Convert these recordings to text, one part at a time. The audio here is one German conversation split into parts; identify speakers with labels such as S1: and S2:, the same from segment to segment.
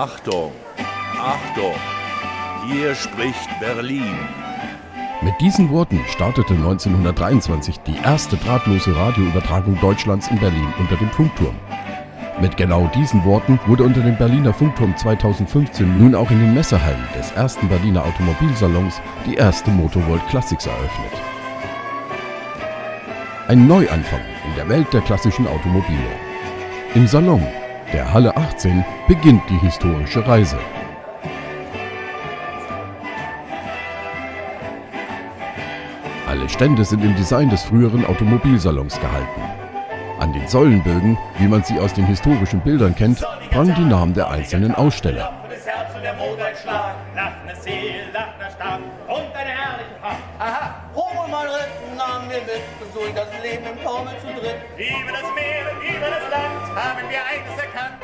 S1: Achtung, Achtung, hier spricht Berlin.
S2: Mit diesen Worten startete 1923 die erste drahtlose Radioübertragung Deutschlands in Berlin unter dem Funkturm. Mit genau diesen Worten wurde unter dem Berliner Funkturm 2015 nun auch in den Messehallen des ersten Berliner Automobilsalons die erste Motorworld Classics eröffnet. Ein Neuanfang in der Welt der klassischen Automobile. Im Salon der Halle 18 beginnt die historische Reise. Alle Stände sind im Design des früheren Automobilsalons gehalten. An den Säulenbögen, wie man sie aus den historischen Bildern kennt, prangen die Namen der einzelnen Aussteller.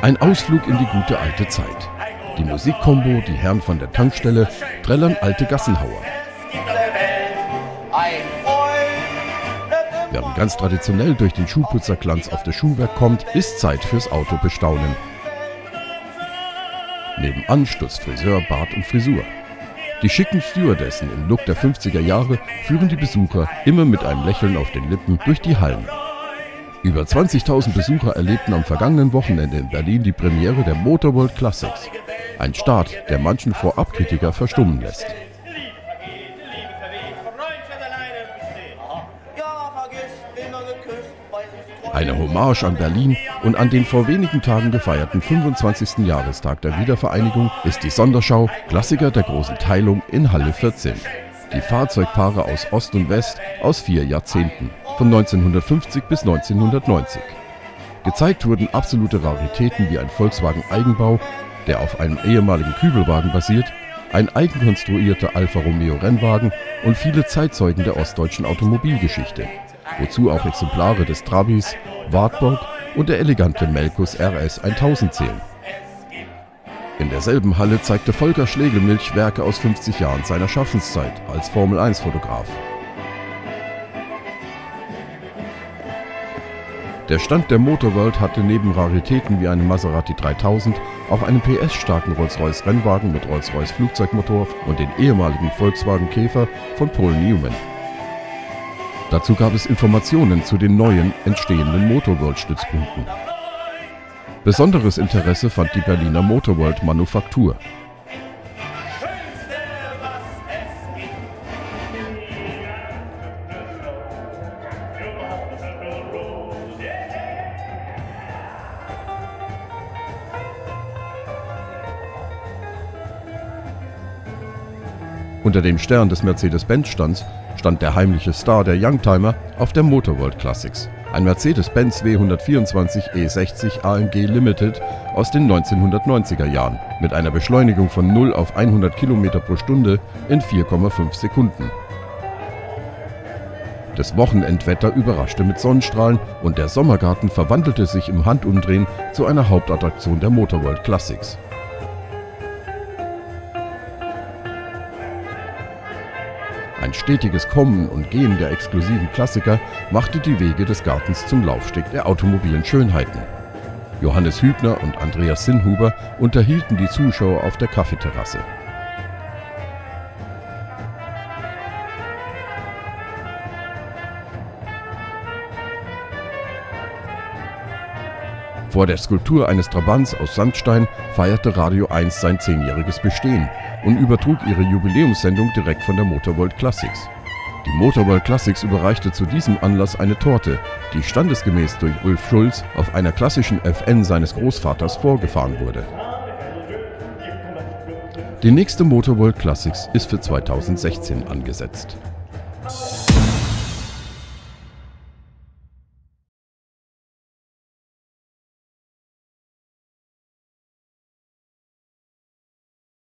S2: Ein Ausflug in die gute alte Zeit. Die Musikkombo, die Herren von der Tankstelle, trällern alte Gassenhauer. Während ganz traditionell durch den Schuhputzerglanz auf das Schuhwerk kommt, ist Zeit fürs Autobestaunen. Nebenan stutzt Friseur, Bart und Frisur. Die schicken Stewardessen im Look der 50er Jahre führen die Besucher immer mit einem Lächeln auf den Lippen durch die Hallen. Über 20.000 Besucher erlebten am vergangenen Wochenende in Berlin die Premiere der Motorworld Classics. Ein Start, der manchen Vorabkritiker verstummen lässt. Eine Hommage an Berlin und an den vor wenigen Tagen gefeierten 25. Jahrestag der Wiedervereinigung ist die Sonderschau Klassiker der großen Teilung in Halle 14. Die Fahrzeugpaare aus Ost und West aus vier Jahrzehnten, von 1950 bis 1990. Gezeigt wurden absolute Raritäten wie ein Volkswagen Eigenbau, der auf einem ehemaligen Kübelwagen basiert, ein eigenkonstruierter Alfa Romeo Rennwagen und viele Zeitzeugen der ostdeutschen Automobilgeschichte wozu auch Exemplare des Trabis, Wartburg und der elegante Melkus RS 1000 zählen. In derselben Halle zeigte Volker Schlegelmilch Werke aus 50 Jahren seiner Schaffenszeit als Formel-1-Fotograf. Der Stand der Motorworld hatte neben Raritäten wie einem Maserati 3000 auch einen PS-starken Rolls-Royce Rennwagen mit Rolls-Royce Flugzeugmotor und den ehemaligen Volkswagen Käfer von Paul Newman. Dazu gab es Informationen zu den neuen, entstehenden Motorworld-Stützpunkten. Besonderes Interesse fand die Berliner Motorworld Manufaktur. Unter dem Stern des Mercedes-Benz-Stands stand der heimliche Star der Youngtimer auf der Motorworld Classics. Ein Mercedes-Benz W124 E60 AMG Limited aus den 1990er Jahren mit einer Beschleunigung von 0 auf 100 km pro Stunde in 4,5 Sekunden. Das Wochenendwetter überraschte mit Sonnenstrahlen und der Sommergarten verwandelte sich im Handumdrehen zu einer Hauptattraktion der Motorworld Classics. Ein stetiges Kommen und Gehen der exklusiven Klassiker machte die Wege des Gartens zum Laufsteg der automobilen Schönheiten. Johannes Hübner und Andreas Sinnhuber unterhielten die Zuschauer auf der Kaffeeterrasse. Vor der Skulptur eines Trabants aus Sandstein feierte Radio 1 sein zehnjähriges Bestehen und übertrug ihre Jubiläumssendung direkt von der Motorworld Classics. Die Motorworld Classics überreichte zu diesem Anlass eine Torte, die standesgemäß durch Ulf Schulz auf einer klassischen FN seines Großvaters vorgefahren wurde. Die nächste Motorworld Classics ist für 2016 angesetzt.